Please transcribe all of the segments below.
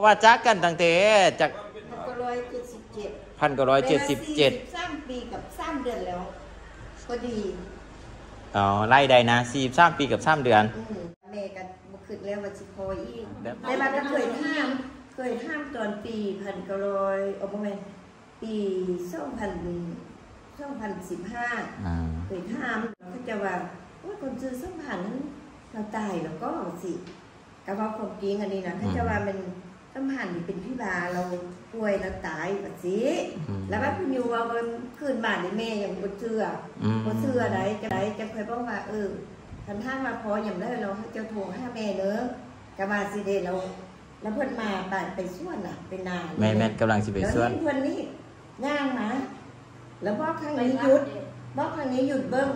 ราะว่าจักกันตั้งแต่จากมันก็ร้อยเจ็ดสิบเจ็ดพันก็ร้อยเจ็ดสิบเจ็ดสามปีกับสามเดือนแล้วก็ดีอ๋อไล่ได้นะสี่สามปีกับสามเดือนอืมแม่กันบ่คิดแล้วว่าสิพออีกแบบแต่ว่าก็เคยห้ามเคยห้ามตอนปีพันก็ร้อยเอาบ่แม่นปีสองพันสองพันสิบห้าอ่าเคยห้ามเขาจะว่าว่าคนซื้อสัมผัสนั้นเราตายแล้วก็สิกับว่าความจริงอันนี้นะเขาจะว่ามัน สัมผัสนี่เป็นพี่บาเราป่วยเราตายแบบสิอืมแล้วว่าคุณอยู่ว่าวันคืนบ้านนี่แม่ยังบ่เชื่ออืมบ่เชื่อใดจะใดจะเคยบอกว่าเออทันท่านมาพออย่างนั้นเราจะโทรหาแม่เนอะกะว่าสิเดเรา แล้วเพิ่นมาบ้านไปส่วนน่ะ เป็นนานแม่แม่นกำลังสิไปแล้วส่วนเพิ่นนี่ย่างมาแล้วบอกครั้งนี้หยุดบอกครั้งนี้หยุดเบิ้ง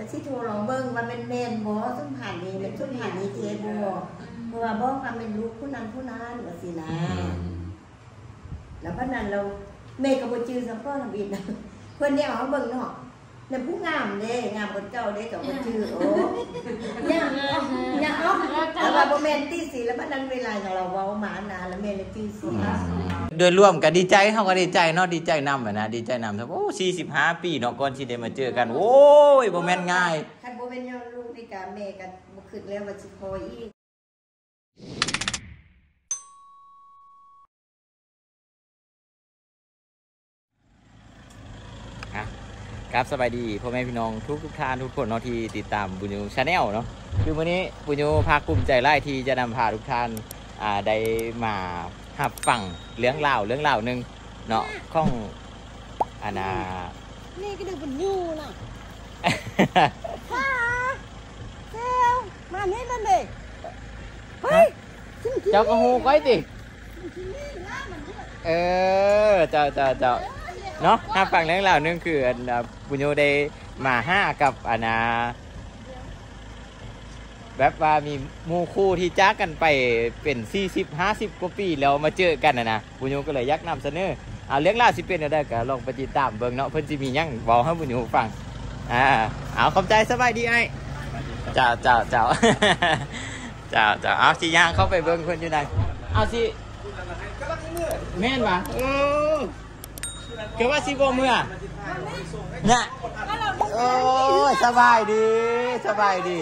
แต่ที่โทรลองเบิ้งว่าเป็นแมนบอซึ่งผ่านนี้มันซึ่งผ่านนี้เทบอเพราะว่าบอกว่าเป็นลูกผู้นั้นผู้นั้นว่าสินะแล้วพนั้นเราแม่ก็บ่จื้อสัมก็ทำบิดนะเพิ่นเนี่ยเอาเบิ่งเนาะเนี่ยผู้งามเด้งามกว่าเจ้าเด้ก็บ่จื้อโอ้เนี่ยเนี่ยเอาแล้วว่าบ่แม่นตีสีแล้วพนั้นเวลาอย่างเราเว้าหมานาแล้วแม่เลยตีสี โดยรวมก็ดีใจเขาก็ดีใจเนาะดีใจนำอะนะดีใจนำครับโอ้สี่สิบห้าปีเนาะก่อนที่ได้มาเจอกัน โอ้ยบ่แม่นง่ายคันบ่แม่นย้อนลูกนี่ก็แม่ก็บ่คิดแล้วว่าสิพออีกครับสบายดีพ่อแม่พี่น้องทุกทุกท่านทุกคนเนาะที่ติดตามบุญยูชาแนลเนาะคือวันนี้บุญยูภาคภูมิใจไล่ที่จะนำพาทุกท่านอ่าได้มา หับฟังเรื่องเล่าวเรื่องเล่าวหนึ่งเนาะข้องอานานี่ก็ดูเป็นยูน่ะฮ่าเซลมานี่นั่นเด้เฮ้ยเจ้าก็ฮูก้อยติเออเจ้าเจ้าเจ้าเนาะหับฟังเรื่องเล่าวหนึงคืออันอ่าบุญยูได้มาห้ากับอานา แบบว่ามีหมู่คู่ที่จ้ากันไปเป็น 40 50กว่าปีแล้วมาเจอกันนะนะบุญโยก็เลยอยักนำเสนอเอาเรื่องราวสิเป็นอะไรก็ลองไปติดตามเบิ่งเนาะเพิ่นสิมีหยังบอกให้บุญโยฟังอ่าเอาขอบใจสบายดีไอ้เจ้าเจ้าเจ้าเจ้าเจ้าเอาสิย่างเข้าไปเบิ่งเพิ่นอยู่ไหนเอาสิแม่นปะเออคือว่าสิบ่เมื่อน่ะโอ้ยสบายดีสบายดี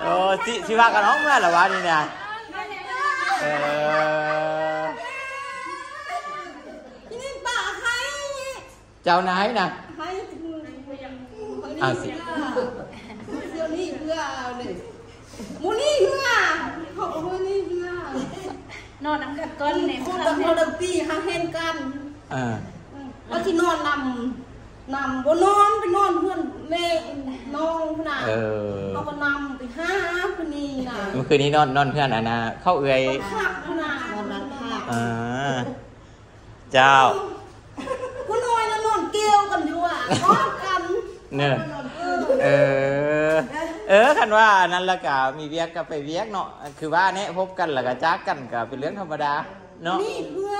โอ้สิสิว่ากันน้องเมื่อเหรอวะนี่เนี่ยเออนี่ป่าใครเจ้านายนะใครเอาสิเดี๋ยวนี้เพื่อเอาเลยมูนี่เพื่อเขาบอกว่านี่เพื่อน อนน้ำกัดก้อนในคู่พกัลับงโมเดลปีหาเห็นกันเออว่าที่นอนนำนำบนนอนไปนอนเพื่อนแม่น้องพนาเออเขาก็นำไปห้าคนนี้นะเมื่อคืนนี้นอนนอนเพื่อนอะนะเข้าเอื่อยขับพนาวันนั้นค่ะอ่าเจ้าผู้น้อยน่ะนอนเกี่ยวกันอยู่อะนอนกันเนอะเออ เออคันว่านั่นละกะมีเวียกก็ไปเวียกเนาะคือว่าเนี่ยพบกันแล้วก็จักกันก็เป็นเรื่องธรรมดาเนาะนี่เพื่อ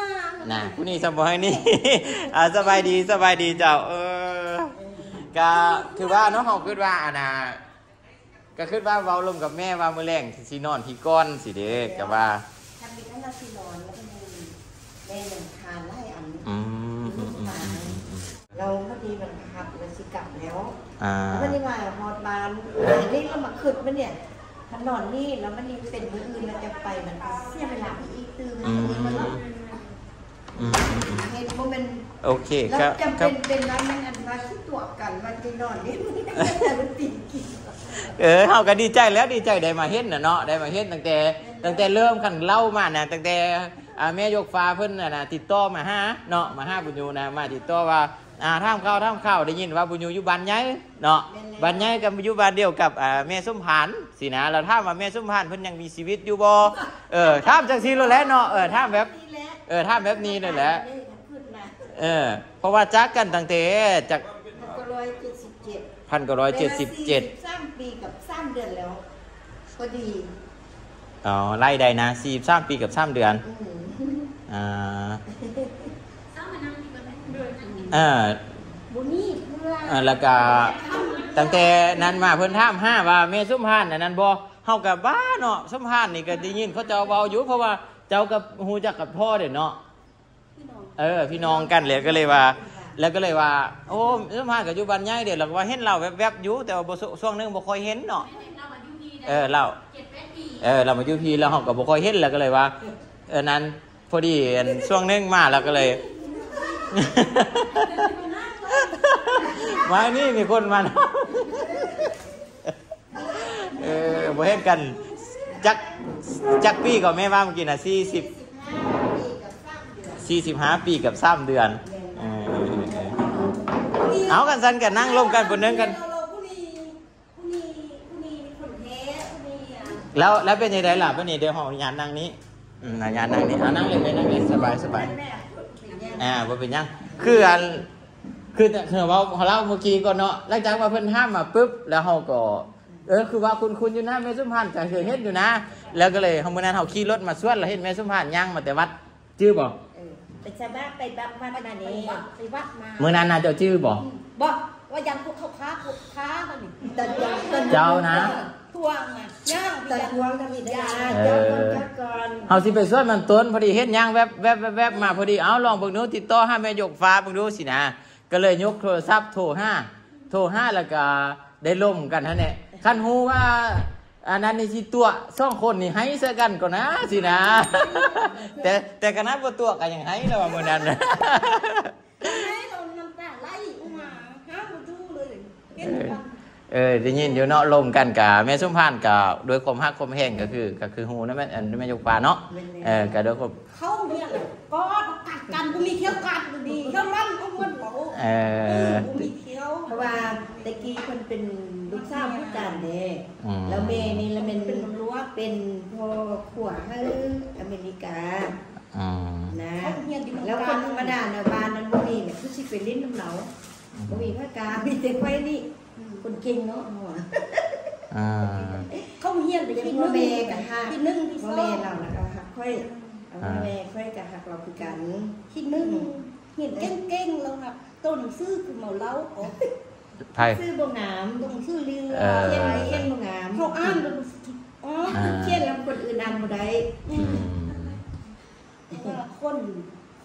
น่ะผู้นี้สบายนี่อ่าสบายดีสบายดีเจ้าเออก็คือว่าเนาะเขาคิดว่าอานาก็คิดว่าเว้าลมกับแม่ว่ามื้อแรงสิสินอนที่ก้อนสิเด้ก็ว่าทำดีกันนาที่นอนแล้วก็มีแม่หนึ่งทานไล่อันอืมอืมอืมอืมอืมเราพอดีมันขับมันสิกลับแล้วอ่าแล้ว มันนี่ว่าฮอดบานอันนี้เรามาขึ้นมันเนี่ยถนนนี่แล้วมันนี่เป็นมืออื่นเราจะไปมันก็เสียเวลาไปอีกตื่นอืมมันอืมมันอืมอืมอืมเห็นว่ามันโอเคแล้วครับจำครัเป็บนเป็นร้านนั้นอันว่าที่ตัวกันวันที่นอนนี่แต่มันตีกินเออเฮาก็ดีใจแล้วดีใจได้มาเห็นน่ะเนาะได้มาเห็นตั้งแต่ตั้งแต่เริ่มคันเล่ามาน่ะตั้งแต่อ่าแม่ยกฟ้าเพิ่นน่ะนะติดต่อมาหาเนาะมาหาบุญยูนะมาติดต่อว่า อ่าท่ามข้าวท่ามข้าวได้ยินว่าบุญยูอยู่บ้านใหญ่เนาะบ้านใหญ่กับอยู่บ้านเดียวกับอ่าแม่ส้มผานสินะเราถามว่าแม่ส้มผานเพิ่นยังมีชีวิตอยู่บ่เออถามจังซี่แล้วแหละเนาะเออถามแบบนี่แหละเออถามแบบนี้นั่นแหละนี่ขึ้นมาเออเพราะว่าจักกันตั้งแต่จากก็ร้อยเจ็ดสิบเจ็ดพันกร้อยเจ็ดสิบเจ็ดสามปีกับสามเดือนแล้วก็ดีอ๋อไล่ได้นะสี่สามปีกับสามเดือนอืม อ่าเศร้ามานั่งดีกว่าไหมเออบุนี่เพื่ออ่าแล้วก็ตั้งแต่นั้นมาเพิ่นถามห้าว่าแม่ส้มพานอันนั้นบ่เฮากับบ้าเนาะส้มพานนี่ก็ได้ยินเขาเจ้าเว้าอยู่เพราะว่าเจ้ากับฮู้จักกับพ่อเด้เนาะพี่น้องเออพี่น้องกันเลยก็เลยว่า แล้วก็เลยว่า โอ้ส้มพานกับอยู่บ้านใหญ่เด้อแล้วก็ว่าเห็นเราแวบๆอยู่แต่ว่าบ่ช่วงหนึงบ่ค่อยเห็นเนาะไม่เห็นเรามาอยู่ดีเออเราเจ็ดแปดปีเออเรามาอยู่พี่แล้วเฮาก็บ่ค่อยเห็นแล้วก็เลยว่าเออนั้นพอดีอันช่วงหนึงมาแล้วก็เลย มานี่มีคนมาเนาะเออบ่เห็นกัน จักจักปีก็แม่ว่าเมื่อกี้น่ะ40 45ปีกับ3เดือนเออเออเออเอากันซั่นกันนั่งร่มกันบนเนึงกันเราผู้นี้ผู้นี้ผู้นี้มีคนแล้วแล้วเป็นยังไงล่ะเป็นนี่เดี๋ยวหอยานนั่งนี้อืมยานนั่งนี้อ่านั่งเลยไปนั่งเลยสบายสบาย อ่าว่าเป็นยังคืออันคือคือว่าเขาเล่าเมื่อกี้ก่อนเนาะหลังจากว่าเพิ่นห้ามมาปุ๊บแล้วเขาก็ เออคือว่าคุณคุณอยู่นะแม่สุพรรณก็เคยเห็นอยู่นะ แล้วก็เลยเขาเมื่อนั้นเขาขี่รถมาสวนแล้วเห็นแม่สุพรรณย่างมาแต่วัดชื่อบ่เออไปชาวบ้านไปบักวัดมาไปนี่วัดไปวัดมาเมื่อนั้นน่าจะชื่อบ่บอกว่ายังพวกเขาค้าพวกค้ามันนี่ตอนยังตอนเจ้านะ ทวงอะย่างตอนย่างทวงทำอีกได้เจ้าก่อนเจ้าก่อนเขาสิไปสวนมันต้นพอดีเห็นย่างแวบแวบแวบแวบมาพอดีเอาลองเบิ่งดูติดต่อให้แม่ยกฟ้าเบิ่งดูสินะก็เลยยกโทรศัพท์โทรห้าโทรห้าแล้วก็ได้ล่มกันฮะเนี่ยคันฮูว่าอันนั้นนี่สิตัวสองคนนี่ให้เสอกันก่อนนะสินะ แต่แต่คณะบ่ตัวก็ยังให้แล้วว่ามื้อนั้นนะ ให้เราน้ำตาไหลออกมาห้ามมาดูเลยเห็นกัน เออได้ยินอยู่เนาะล่มกันกับแม่สุพรรณกับด้วยความฮักความแห้งก็คือ ก็คือฮูนะแม่อันแม่ยกฟ้าเนาะเออก็ด้วยความเขาเนี่ยก็กัดกันกูมีเขี้ยวกัดกูดีเขี้ยวลั่นเอาเงินเหรอเออกูมีเขี้ยวเพราะว่าตะกี้คนเป็นลูกสาวผู้การเด้อืมแล้วเมย์นี่แล้วมันเป็นรั้วเป็นพ่อขวให้อเมริกาอืมนะเขาเฮียนอยู่แล้วคนธรรมดาในบ้านนั้นบ่มีเนี่ยคือสิไปลิ้นน้ำเหนาบ่มีภาคกลางมีแต่ไฟนี่คน เก่งเนาะอ่าเขาเฮียนไปยังพ่อนึ่งแม่กับหักที่นึ่งที่สพ่อองแม่เราน่ะก็หักค่อยเอาพ่อแม่ค่อยกับหักเราคือกันที่นึ่งเห็นเก่งๆแล้วค่ะตัวหนังสือคือเมาเล้าอ๋อไพ่ซื้อบ่งามตัวหนังสือเรือเออเขียนไว้เขียนบ่งามเขาอ่านอ๋อเขียนแล้วคนอื่นอ่านบ่ได้คน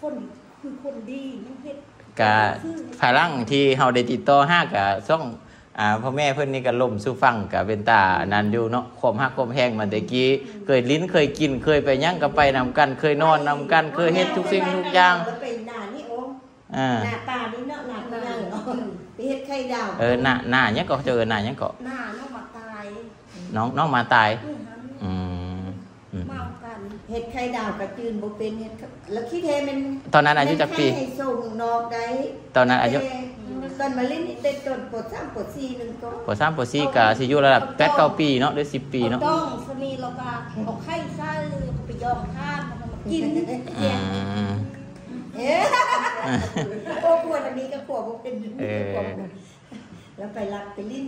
คนคือคนดีมันเฮ็ดกะภายหลังที่เฮาได้ติดต่อห้ากะซ่อง อ่าพ่อแม่เพิ่นนี่ก็ล่มสู่ฟังกะเป็นตานันอยู่เนาะความฮักความแห้งมันแต่กี้เคยลิ้นเคยกินเคยไปหยังก็ไปนำกัน เคยนอนนำกันเคยเฮ็ดทุกสิ่งทุกอย่างแล้วไปหน้านี่โอ้อ่าหน้าตานี่เนาะหน้าตาเนาะไปเฮ็ดไข่ดาวเออหน้าหน้าหยังก็เจอหน้าหยังก็หน้าน้องมาตายน้องน้องมาตายอือหันอืมอืมเมากันเฮ็ดไข่ดาวกระจืนบ่เป็นเฮ็ดกับแล้วคิดเทมันตอนนั้นอายุจักปีแม่ให้ส่งนอกได้ตอนนั้นอายุ ตอนมาเล่นนี่ได้ต้นปวดสามปวดสี่นึงก็ปสามปสี่ก็สิอยู่ระดับ8 9ปีเนาะหรือ10ปีเนาะต้องสนีเราก็เอาไข่ไส้ไปยอมข้ามมันมากินอืมเอ๊ะโอ้ควรอันนี้ก็ขวบบ่เป็นเออแล้วไปรับไปลิ้น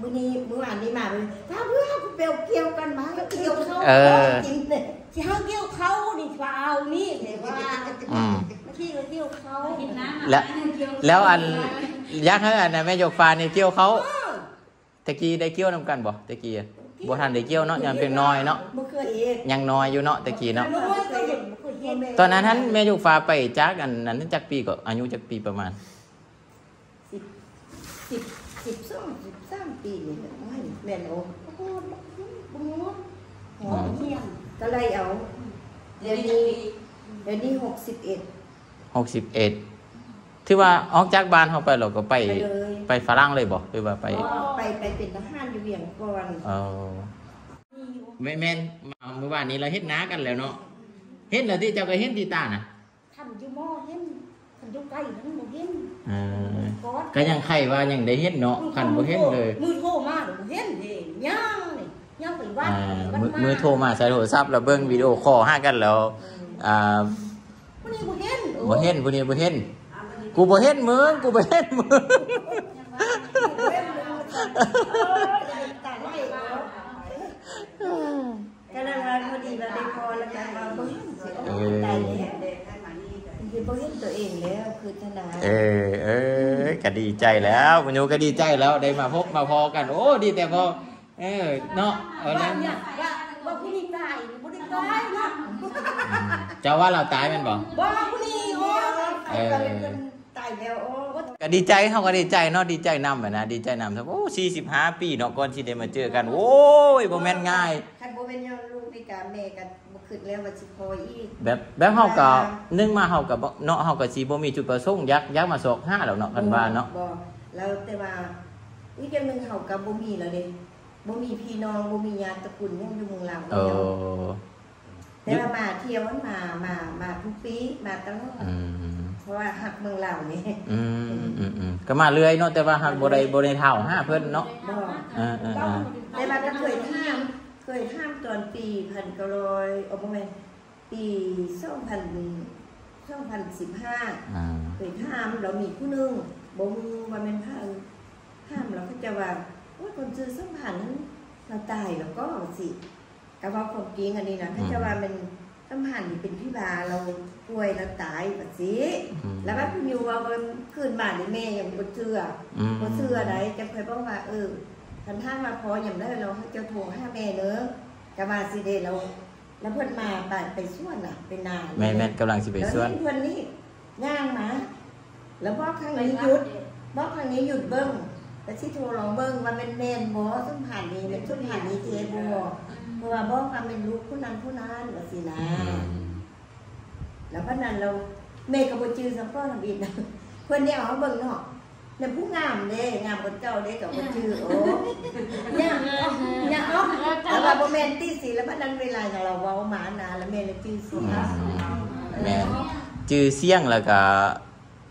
มื้อนี้มื้อวานนี้มาเลยถ้าเพื่อนกูเปลวเกี่ยวกันมาแล้วเกี่ยวเขาเออกินเลยที่เขาเกี่ยวเขานี่ฟาวนี่เห็นว่าอืมที่เขาเกี่ยวเขาแล้ว แล้วอันยักษ์ให้อันนั้นแม่ยกฟ้านี่เกี่ยวเขาตะกี้ได้เกี่ยวนำกันบ่ตะกี้อะบ่ทันได้เกี่ยวเนาะยังเป็นน้อยเนาะบ่เคยเอ็ดยังน้อยอยู่เนาะตะกี้เนาะน้อยก็เห็นบ่เคยเห็นตอนนั้นท่านแม่ยกฟ้าไปจักอันนั้นจักปีก็อายุจักปีประมาณสิบสิบสิบสองสิบสามปีนี่แหละโอ้ยแม่นโอ้โอ้โหบุญงดหอมเที่ยงก็เลยเอาเดี๋ยวนี้เดี๋ยวนี้หกสิบเอ็ด61ถือ ว่าออกจากบ้านเฮาไปเราก็ไปไปเลยไปฝรั่งเลยบ่หรือว่าไปไปไปเป็นทหารอยู่เวียงก่อนเออแม่แม่นมาเมื่อวานนี้เราเฮ็ดนากันแล้วเนาะเฮ็ดแล้วที่เจ้าก็เฮ็ดที่ตาน่ะท่านอยู่หม้อเห็นท่านอยู่ใกล้นั้นบ่เห็นเออกอดก็ยังไข่ว่ายังได้เฮ็ดเนาะคันบ่เฮ็ดเลยมือโทรมาเดี๋ยวบ่เห็นเด้ย่างนี่ย่างไปวัดอ่าวัดมือมือโทรมาใส่โทรศัพท์แล้วเบิ่งวิดีโอคอลหากันแล้วอ่าวันนี้บ่เห็นบ่เห็นผู้นี้บ่เห็น กูบ่เห็นมึงกูบ่เห็นมึงก็นั่งว่าพอดีเราได้พอแล้วกันมาบ่เห็นสิโอ้ยตายแล้วคือบ่เห็นตัวเองแล้วคือธนาเออเออก็ดีใจแล้วบุญโยก็ดีใจแล้วได้มาพบมาพอกัน โอ้ดีแต่พอเออเนาะเอาว่าแล้วเนี่ยว่าว่าผู้นี้ตายผู้นี้ตายเนาะจ้าว่าเราตายมันบอกว่าผู้นี้โอ้เออายแล้วโอ้ก็ดีใจเขาก็ดีใจเนาะดีใจนำแบบนะดีใจนำครับโอ้สี่สิบห้าปีเนาะก่อนที่ได้มาเจอกัน โอ้ยบ่แม่นง่ายคันบ่เป็นย้อนลูกนี่กะแม่ก็บ่คิดแล้วว่าสิพออีกแบบแบบเฮาก็นึ่งมาเฮาก็บ่เนาะเฮาก็สิบ่มีจุดประสงค์อยากอยากมาสอกห้าแล้วเนาะกันว่าเนาะบ่แล้วแต่ว่าอีกอย่างหนึงเฮาก็บ่มีแล้วเด้บ่มีพี่น้องบ่มีญาติตระกูลยังอยู่เมืองลาวโอ้แต่ว่ามาเที่ยวมันมามามาทุกปีมาตลอดอืม เพราะว่าฮักเมืองลาวนี่อืมอืมอืมก็มาเรื่อยเนาะแต่ว่าหักบ่ได้บ่ได้เท่าห้าเพิ่นเนาะบ่เออเออเออแต่ว่าก็เคยห้ามเคยห้ามตอนปีพันเก้าร้อยเอาประมาณปีสองพันสองพันสิบห้าอ่าเคยห้ามเรามีผู้หนึงบ่มีว่าแม่นห้ามห้ามเราก็จะว่าว่าคนซื้อสัมพันธ์นั้นเราตายแล้วก็สิก็ว่าความจริงอันนี้นะเขาจะว่าเป็น สัมพันธ์นี่เป็นพี่บาเราป่วยเราตายแบบสิอืมแล้วว่าคุณอยู่ว่าวันคืนบ้านนี่แม่ยังบ่เชื่ออืมบ่เชื่อใดจะเคยบอกว่าเออคันท่านมาพออย่างได้เราจะโทรหาแม่เด้อกะว่าสิเดเรา แล้วเพิ่นมาบ้านไปส่วนน่ะเป็นนานแม่นแม่นกำลังสิไปแล้วส่วนนี่เพิ่นนี่ย่างมาแล้วบอกครั้งนี้หยุดบอกครั้งนี้หยุดเบิ้งแล้วสิโทรลองเบิ้งว่าเป็นแม่นบ่ซึ่งผ่านนี้เป็นซึ่งผ่านนี้เทบ่เพ ราะว่าบอกว่าเป็นลูกผู้นั้นผู้นั้นว่าสินะอืมแล้วพนันเราแม่ก็บ่จื้อสักก้อนทำอีกนะเพิ่นเนี่ยเอามาเบิ่งเนาะเนี่ยผู้งามเด้งามกว่าเจ้าเด้ก็บ่จื้อโอ้เนี่ยเอาเนี่ยเอาแล้วว่าบ่แม่นตีสิแล้วพนันเวลาอย่างเราเว้าหมานาแล้วแม่เลยจื้อสิแม่นจือเสียงแล้วก็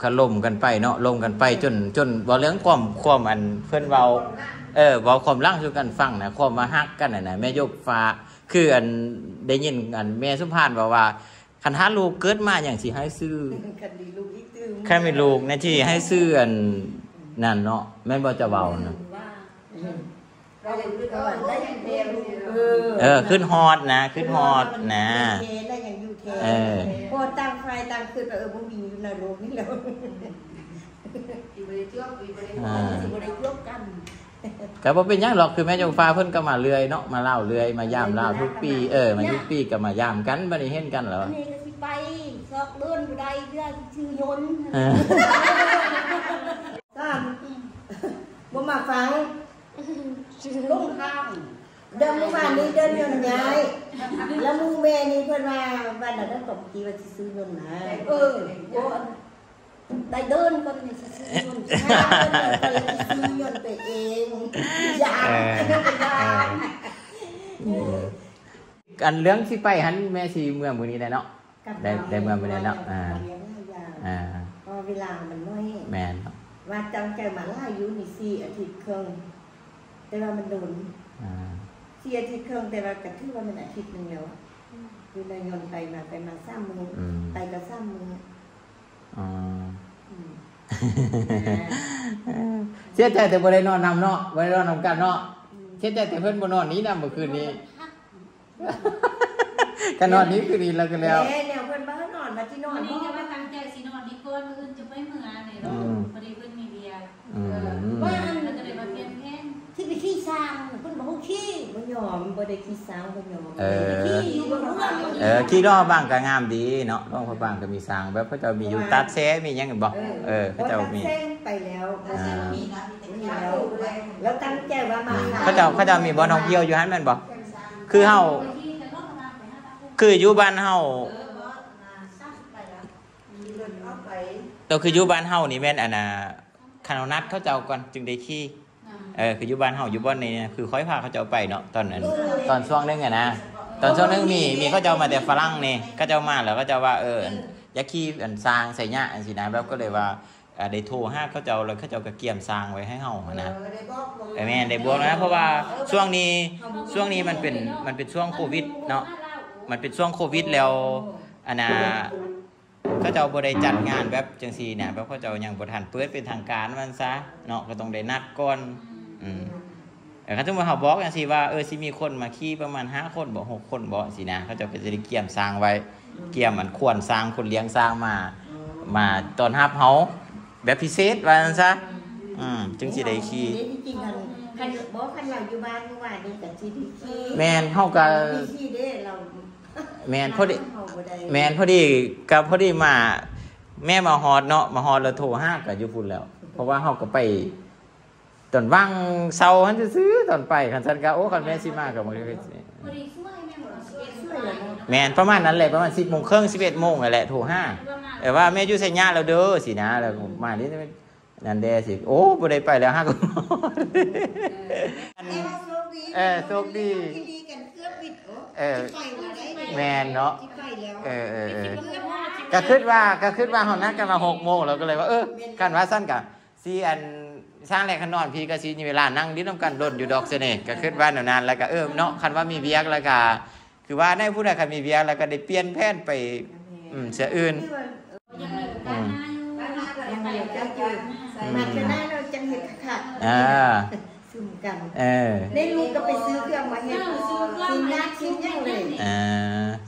ก็ล่มกันไปเนาะล่มกันไปจนจนบ่เรื่องความความอันเพิ่นเว้า เออเว้าความร่างสู่กันฟังนะความมาฮักกันน่ะนะแม่ยกฟ้าคืออันได้ยินอันแม่สุภาพบอกว่าคันหาลูกเกิดมาอย่างสิให้ซื้อคันดีลูกอีกตื้อแค่มีลูกในที่ให้ซื้ออันนั่นเนาะแม่นบ่จะเว้านะว่าเราจะก็ว่าได้อย่างเดียวเออเออขึ้นฮอดนะ ขึ้นฮอดนะเทได้อย่างอยู่เทเออพอต่างไฟต่างคืนไปเออบ่มีอยู่ในโลกนี่แล้วอ่าสิบ่ได้ยกกัน ก็บ่เป็นหยังหรอกคือแม่ยกฟ้าเพิ่นก็มาเรื่อยเนาะมาเล่าเรื่อยมายามเล่าทุกปีเออมาทุกปีก็มายามกันบ่ได้เห็นกันเหรอนี่ก็สิไปซอกเลื่อนอยู่ใดเพื่อชื่อยนต์เออตามบ่มาฟังลงข้างเดินเมื่อวานนี้เดินยนต์ย้าย แล้วหมูแม่นี่เพิ่นว่าวันนั้นตกทีว่าสิซื้อยนต์นะเออโอ้ ได้เดินก็นี่สิชื่อยนต์ซื้อยนต์ไปเองยากอันเรื่องที่ไปหันแม่สีเมืองมื้อนี้ได้เนาะได้ได้เมื่อมื้อนี้เนาะอ่าอ่าพอเวลามันน้อยแมนเนาะว่าจังใจมาล่าอยู่นี่สี่อาทิตย์ครึ่งแต่ว่ามันโดนสี่อาทิตย์ครึ่งแต่ว่าก็ถือว่ามันอาทิตย์หนึ่งแล้วคือนายยนไปมาไปมาซ้ำมือไปก็ซ้ำมืออ๋อ เสียใจแต่บ่ได้นอนนำเนาะบ่ได้นอนนำกันเนาะเสียใจแต่เพิ่นบ่นอนหนี้นำเมื่อคืนนี้ก็นอนนี้คืนนี้แล้วก็แล้วแม่แนวเพิ่นบ้านนอนมาที่นอนวันนี้บ่จะมาตั้งใจสินอนนี่เพิ่นมื้ออื่นจะไปเมืองนี่เนาะอืมพอดีเพิ่นมีเบียร์อืมว่า ร้างเพิ่นบอกว่าขี้บ่ยอมบ่ได้ขี้สาวบ่ยอมเออขี้อยู่บนเรือเออขี้รอบ้างก็งามดีเนาะรอบพระบางก็มีสร้างแบบเขาเจ้ามีอยู่ตัดแซ้มีหยังบ่เออเขาเจ้ามีตั้งแซงไปแล้วอ่ามีแล้วแล้วตั้งใจว่ามาเขาเจ้าเขาเจ้ามีบ่อท่องเที่ยวอยู่หั่นแม่นบ่คือเฮาไปที่แต่รถมาไปหาตาคุณคืออยู่บ้านเฮาเราคืออยู่บ้านเฮานี่แม่นอันน่ะคณะนัดเขาเจ้าก่อนจึงได้ขี่ เออคืออยู่บ้านเฮาอยู่บ้านนี้นะคือค่อยพาเขาเจ้าไปเนาะตอนนั้น ตอนช่วงนึงอะนะตอนช่วงนึงมีมีเขาเจ้ามาแต่ฝรั่งนี่เขาเจ้ามาแล้วก็เจ้าว่าเอออยากขี่อันสร้างใส่หญ้าอันสินะแบบก็เลยว่าอ่าได้โทรหาเขาเจ้าแล้วเขาเจ้าก็เกี่ยมสร้างไว้ให้เฮาอะนะเออแม่นได้บวกนะ เพราะว่าช่วงนี้ช่วงนี้มันเป็นมันเป็นช่วงโควิดเนาะมันเป็นช่วงโควิดแล้วอันน่ะเขาเจ้าบ่ได้จัดงานแบบจังซี่เนี่ยแบบเขาเจ้ายังบ่ทันเปิดเป็นทางการมันซะเนาะก็ต้องได้นัดก่อน อืมแต่เขาจะมาเขาบอกอย่างสิว่าเออสิมีคนมาขี่ประมาณห้าคนบอกหกคนบอกสินะเขาจะไปจะได้เกี่ยมสร้างไว้ เกี่ยมมันควรสร้างคนเลี้ยงสร้างมา มาตอนฮับเฮาแบบพิเศษว่าซั่นซะอืมจึงสิได้ขี่เดี๋ยวจริงๆคันคันบ่คันเราอยู่บ้านเมื่อวานนี้ก็สิได้ขี่แม่นเฮาก็มีขี่เด้เราแม่นพอดีเฮาบ่ได้แม่นพอดีกับพอดีมา แม่มาฮอดเนาะมาฮอดแล้วโทรหาก็อยู่พุ่นแล้ว เพราะว่าเฮาก็ไป ตอนว่างเช้าหันซื้อๆตอนไปคันซั่นก็โอ้คันแม่สิมาก็บ่ได้พอดีช่วยแม่หมดเก็บช่ช่ววยยเหลือเนาะแม่นประมาณนั้นแหละประมาณ10โมงครึ่ง11โมงนั่นแหละโทรหาแต่ว่าแม่อยู่ไสญาแล้วเด้อสินะแล้วผมมานี่นั่นแดสิโอ้บ่ได้ไปแล้วฮะก็เอ้ยว่าโชคดีเออโชคดีที่ดีกันเครื่องปิดโอ้เออที่ไปแล้วได้แม่นเนาะที่ไปแล้วเออเออเออเพื่อนว่าก็คิดว่าก็คิดว่าเฮานัดกันมา6โมงแล้วก็เลยว่าเออกันว่าสั้นกะสิอัน สร้างแรกคันนอนพี่ก็สิมีเวลานั่งดิ้นนํกันดนอยู่ดอกเสน่ห์ก็คิดว่าแนวนั้นแล้วก็เออเนาะคันว่ามีเวียกแล้วก็คือว่าได้ผู้ใดคันมีเวียกแล้วก็ได้เปลี่ยนแผนไปอืมเสียอื่นที่ว่ายังมีการหน้าอยู่บ้านหน้าก็ยังไปมีกักันนอยู่ใส่มันจะได้เราจังเห็ดขัดอ่าซุ่มกันเออได้ลูกก็ไปซื้อเครื่องมาเอเห็ดอซื้อเครื่องชิ้นมายากชิ้นยังเลยอ่า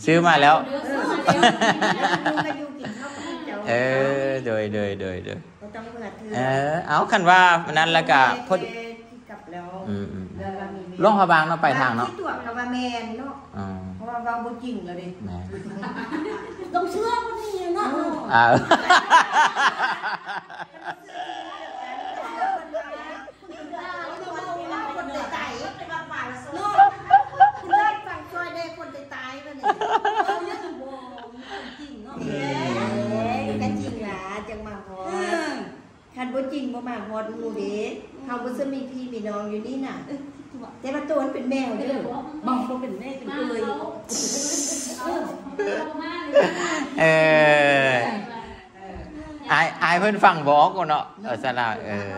ซื้อมาแล้วเดี๋ยวซื้อมาแล้วแล้วลูกก็อยู่กินข้าวกับเจ้าเออโดยโดยโดยโดยก็ ต้องเมื่อเธอเออ เอาคันว่านั้นแล้วก็พอดีที่กลับแล้วอืมอืมแล้วเรามีลงพระบางเนาะไปทางเนาะที่ตัวกับว่าแมนเนาะอ๋อเพราะว่าเราบ่จริงแล้วดิแหม่ต้องเชื่อคนนี้เนาะอ่าคนตายเนาะคุณได้ฟังช่วยได้คนตายมาเนี่ยเราเนี่ยจะบอกจริงเนาะ เอ้ยก็จริงหล่ะจังมาพอคัน บ่จริงบ่มาฮอดหมู่เด้เฮาบ่ซะมีพี่มีน้องอยู่นี่น่ะแต่ว่าตัวมันเป็นแมวเด้อบางคนเป็นแม่เป็นเลยเอออายอายเพิ่นฟังบอกก่อนเนาะเออสลาเออ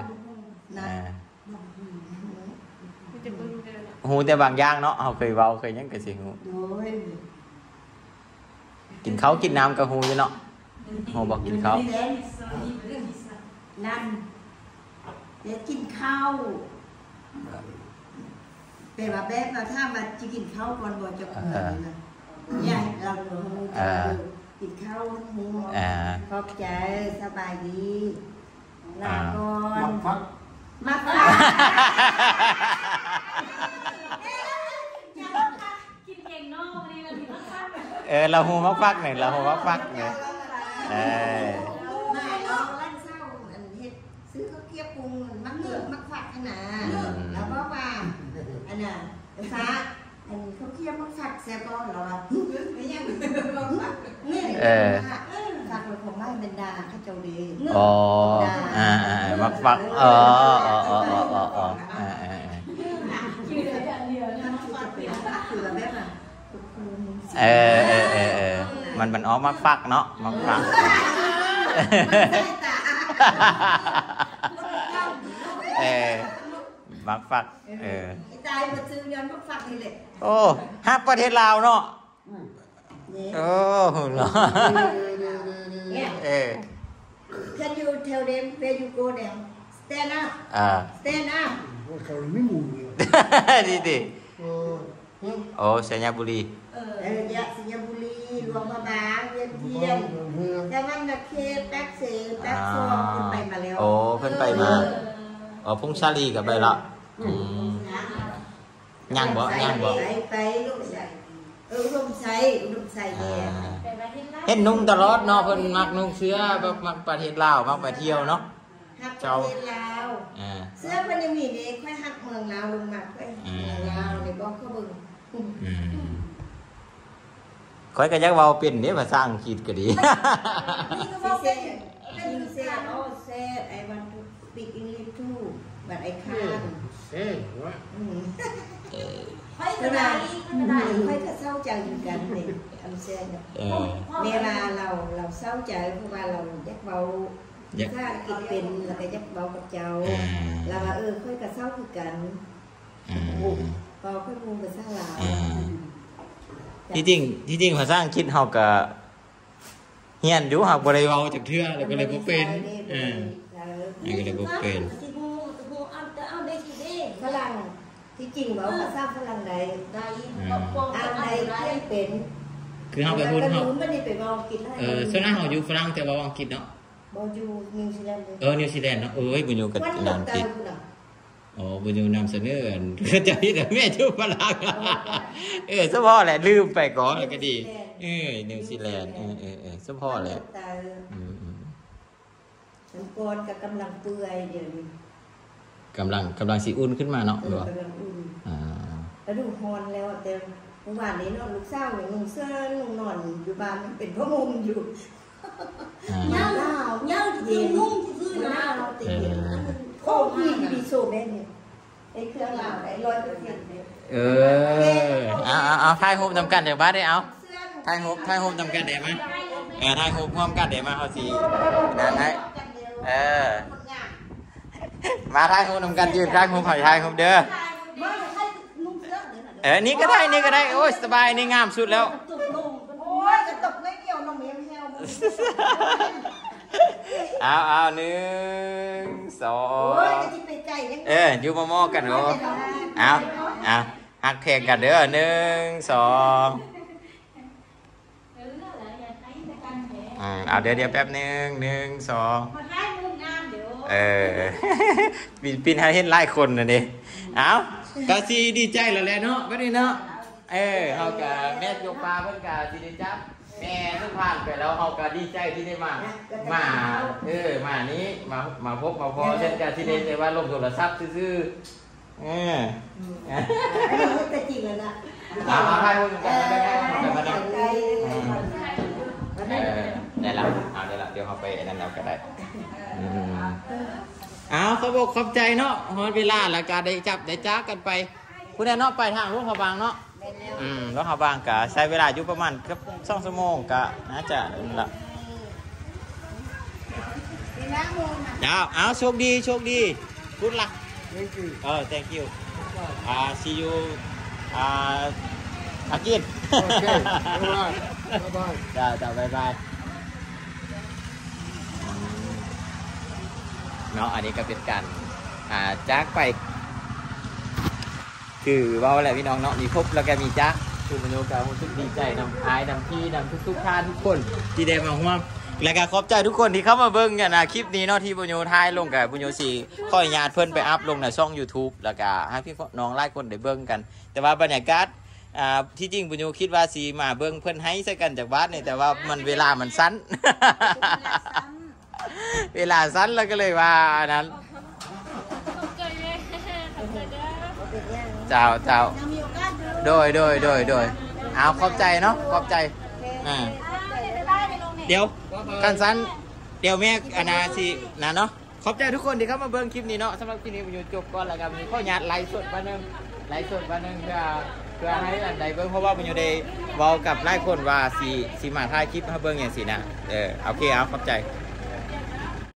หูแต่บางอย่างเนาะเฮาเคยเว้าเคยยังก็สิหูกินข้าวกินน้ำก็หูอยู่เนาะหูบอกกินข้าว นั่นเดี๋ยวกินข้าวแต่ว่าแบบว่าถ้ามาจะกินข้าวก่อนบ่จะเกิดนะยายเราหนูกินข้าวหมูอ่าขอบใจสบายดีลาก่อมันนฟักมาฟังกินเก่งเนาะวันนี้เราถึงต้องฟังเออเราหูมักฟักหนึ่งเราหูมักฟักหนึ่งเออ มาลองร้านเศร้าอันเฮ็ดซื้อข้าวเกี๊ยวปรุงมักเลือกมักฝักขนาดแล้วก็ว่าอันน่ะ ฟ้าอันข้าเกี๊ยวมักฝักแซ่บบ่เหรอวะไม่ยังมักฝักนี่ฝักเลยของบ้านเป็นดาข้าเจ้าดีอ๋ออ่าอ่ามักฟักอ๋ออ๋ออ๋ออ๋ออ๋ออ๋ออ่าอ่าอ่าชื่ออะไรแบบแบบอะเออเออเออเออมันมันอ๋อมักฟักเนาะมักฟักเออ มักฟัก เออตายมาซื้อย้อนมักฝักนี่แหละโอ้ฮักประเทศลาวเนาะนี่โอ้เนาะเนี่ยเออ Can you tell them where you go now? Stand up, อ่า stand up. ว่าเขาไม่หมู่เลยดีดิเออเออโอ้สัญญาบุรี เออยะสิงห์บุรีหลวงพระบางเวียนเทียนเฮือแต่มันนะเคแป๊กเสแป๊กซองคุณไปมาแล้ว โอ้เพิ่นไปมา อ๋อพงชาลีกับไปละอืมย่างบ่ย่างบ่ไปไปลูกใส่เออลูกใส่ลูกใส่อ่าเนี่ยไปไว้ที่ร้านเห็นนุ่งตลอดเนาะเพิ่นมักนุ่งเสื้อแบบมักประเทศลาวมักไปเที่ยวเนาะฮักปเจ้าระเทศลาวอ่าเสื้อมันยังมีเด็กค่อยฮักเมืองลาวลงมาค่อยเมืองลาวในบอกเขาเบิ่งอืมข่อยก็อยักเว้าเป็นเด้ภาษาอังกฤษก็ดีนี่ก็บอกเป็นเป็นเซนโอ้เซน I want to speak English too but I can't เอ้ยวะอืมค่อยจะได้ค่อยจะได้ค่อยจะเศร้าใจเหมือนกันเนี่ยอันเซนเนี่ยเออเวลาเราเราเศร้าใจเพราะว่าเราอยากเบาอยากถ้าอังกฤษเป็นเราก็อยากเบากับเจ้าอ่าเราว่าเออค่อยกับเศร้าคือกันอืมพอค่อยมูกับเศร้าลาวอ่าที่จริงที่จริงภาษาอังกฤษเฮาก็เฮียนอยู่เฮาบ่ได้เว้าจักเทื่อแล้วก็เลยบ่เป็นเออนี่ก็เลยบ่เป็น ที่กูกูเอาแต่เอาได้ที่เด้ ฝรั่ง ที่จริงเบาภาษาฝรั่งใดได้ก็ปองอ่านอะใดไรเขียนเป็นคือเฮาไปพูดแต่เฮารู้ไม่ได้ไปเบาอังกฤษให้เออส่วนนั้นเฮาอยู่ฝรั่งแต่เว้าอังกฤษเนาะบ่อยู่นิวซีแลนด์เลยเออนิวซีแลนด์เนาะเอ้ยบุญโยกับวันนาตมกติตาดคุณน่ะอ๋อบุญโยนำเสนออันก็จะพี่แต่แม่ชื่อฝรั่งเออสมพ่อแหละลืมไปก่อนแล้วก็ดี เออนิวซีแลนด์เออเออเออสมพ่อแหละตาอืมอืมฉันกอนกับกำลังเปื่อยเดี๋ยวนี้ กำลังกำลังสีอุ่นขึ้นมาเนาะเอหรืออว่ากำลังอุ่นอ่าแล้วดูฮอนแล้วแต่เมื่อวานนี้เนอนลูกสาวเนี่ยนุ่งเสื้อนุ่งนอนอยู่บ้านมันเป็นพ่อมุมอยู่อ่าเงาเงาที่นุ่งที่ซื้อหนะน้าเราติดเอเย็นอโอ้พี่ดีโซแม่เนี่ยไอ้เครื่องราวไอ้ร้อยเปอร์เซ็นต์เนี่ยเออเอาเอาเอาถ่ายรูปนำกันเดี๋ยวบ้านได้เอาเสื้อหนูถ่ายรูปถ่ายรูปนำกันเดี๋ยวมาเออถ่ายรูปร่วมกันเดี๋ยวมาเอาสีนั่นให้กันเดียวเออคนงา มาถ่ายรูปนำกันยืนถ่ายรูปหอยถ่ายรูปเด้อมาให้นุ่งเด้อเออนี่ก็ได้นี่ก็ได้โอ้ยสบายนี่งามสุดแล้วเอาเอาหนึ่งสอโอ้ยงเอออยู่มามอกันโอ้เอาเอาหักเพลงกันเด้อหนึ่งสองอ่าใช้ในการแผลอืมเอาเดี๋ยวเดี๋ยวแป๊บหนึ่งหนึ่งสอง เดี๋ยวเออปีนปีนให้เห็นหลายคนนะนี่เอากะซีดีใจแล้วแหละเนาะไม่ได้เนาะเออเฮากะแม่ยกปลาเพิ่นกะสิได้จับแม่ซึ่งผ่านไปแล้วเฮากะดีใจที่ได้มา มาเออมานี้มามาพบมาพอเช่นกันที่ได้แต่ว่าลงโทรศัพท์ซื่อๆเอออันนี้มันจะจริงแล้วนะเอาเอาให้คนกันได้ได้กันมาได้ ไก่เออได้ละเอาได้ละเดี๋ยวเขาไปอันนั้นเราก็ได้อืมเอาเขาบอกขอบใจเนาะฮอดเวลาแล้วก็ได้จับได้จ้ากันไป คุณแน่เนาะไปทางลุงเขาบางเนาะอืมลุงเขาบางก็ใช้เวลาอยู่ประมาณเกือบสองชั่วโมงก็น่าจะนั่นละเอาเอาโชคดีโชคดีคุณล่ะ Thank you. เออ thank you อ่า see you อ่าอากิน Okay. All right. Bye bye. จ้าจ้าบายบาย เนาะอันนี้ก็เป็นการอ่าจากไป คือว่าแหละพี่น้องเนาะมีครบแล้วก็มีจ้าคือมโนการู้สึกดีใจนำอายนำพี่นำทุกๆท่านทุกคนที่ได้มาร่วมและก็ขอบใจทุกคนที่เข้ามาเบิ่งกันนะคลิปนี้เนาะที่บุญโยทายลงกับบุญโยสีขออนุญาตเพิ่อนไปอัพลงในช่อง YouTube แล้วก็ให้พี่น้องหลายคนได้เบิ่งกัน แต่ว่าบรรยากาศอ่าที่จริงบุญโยคิดว่าสีมาเบิ่งเพิ่อนให้ใส่กันจากบ้านนี่แต่ว่ามันเวลามันสั้น เวลาสั้นแล้วก็เลยว่าอันนั้นตกใจเลยตกใจเด้อเจ้าเจ้ายังมีโอกาสเดินโดยโดยโดยโดยเอาขอบใจเนาะขอบใจอ่าเดี๋ยวกันสันเดี๋ยวแม่อนาสินะเนาะขอบใจทุกคนที่เข้ามาเบิ่งคลิปนี้เนาะสำหรับคลิปนี้ผมอยู่จบก่อนแล้วกันมีข้อญาตไลฟ์สดวันหนึงไลฟ์สดวันหนึงเพื่อเพื่อให้อันใดเบิ่งเพราะว่าผมอยู่ได้เว้ากับหลายคนว่าสีสีมาถ่ายคลิปให้เบิ่งอย่างสินะเออโอเคเอาขอบใจเ